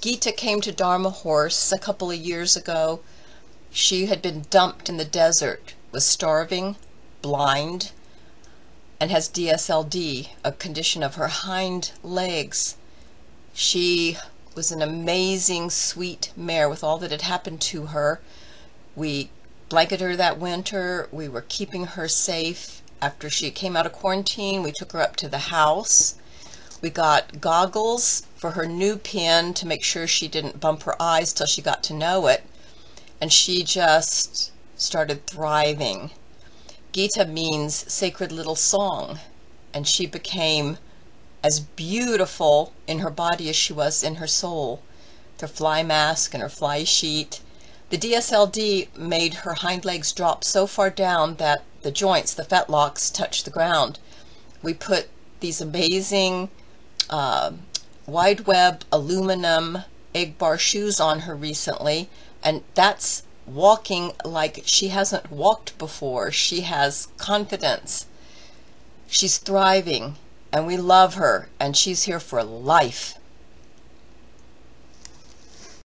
Gita came to Dharma Horse a couple of years ago. She had been dumped in the desert, was starving, blind, and has DSLD, a condition of her hind legs. She was an amazing, sweet mare with all that had happened to her. We blanketed her that winter. We were keeping her safe. After she came out of quarantine, we took her up to the house. We got goggles for her new pin to make sure she didn't bump her eyes till she got to know it. And she just started thriving. Gita means sacred little song, and she became as beautiful in her body as she was in her soul. Her fly mask and her fly sheet. The DSLD made her hind legs drop so far down that the joints, the fetlocks, touched the ground. We put these amazing uh, wide web aluminum egg bar shoes on her recently, and that's walking like she hasn't walked before. She has confidence. She's thriving, and we love her, and she's here for life.